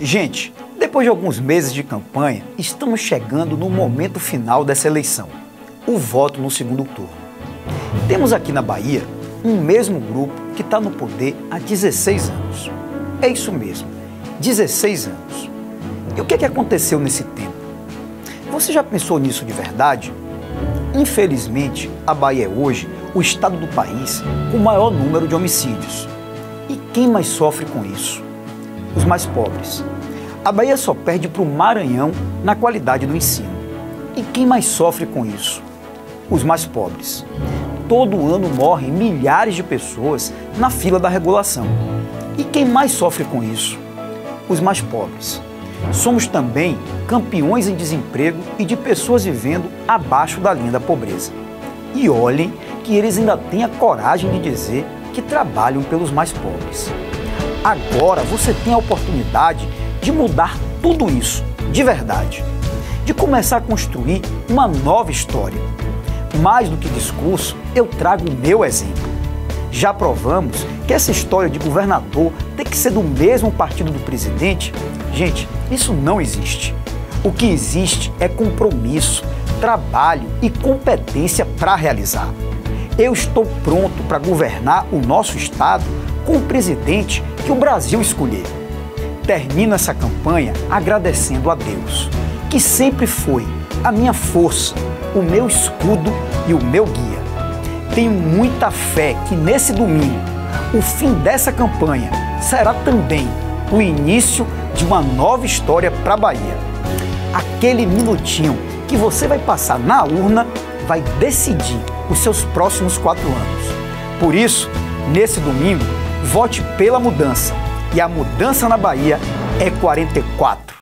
Gente, depois de alguns meses de campanha, estamos chegando no momento final dessa eleição o voto no segundo turno. Temos aqui na Bahia um mesmo grupo que está no poder há 16 anos. É isso mesmo, 16 anos. E o que, é que aconteceu nesse tempo? Você já pensou nisso de verdade? Infelizmente, a Bahia é hoje o estado do país com o maior número de homicídios. E quem mais sofre com isso? Os mais pobres. A Bahia só perde para o Maranhão na qualidade do ensino. E quem mais sofre com isso? Os mais pobres. Todo ano morrem milhares de pessoas na fila da regulação. E quem mais sofre com isso? Os mais pobres. Somos também campeões em desemprego e de pessoas vivendo abaixo da linha da pobreza. E olhem que eles ainda têm a coragem de dizer que trabalham pelos mais pobres. Agora você tem a oportunidade de mudar tudo isso, de verdade. De começar a construir uma nova história. Mais do que discurso, eu trago o meu exemplo. Já provamos que essa história de governador tem que ser do mesmo partido do presidente. Gente, isso não existe. O que existe é compromisso, trabalho e competência para realizar. Eu estou pronto para governar o nosso Estado com o presidente que o Brasil escolher. Termino essa campanha agradecendo a Deus, que sempre foi a minha força, o meu escudo e o meu guia. Tenho muita fé que nesse domingo, o fim dessa campanha será também o início de uma nova história para a Bahia. Aquele minutinho que você vai passar na urna vai decidir os seus próximos quatro anos. Por isso, nesse domingo, vote pela mudança. E a mudança na Bahia é 44.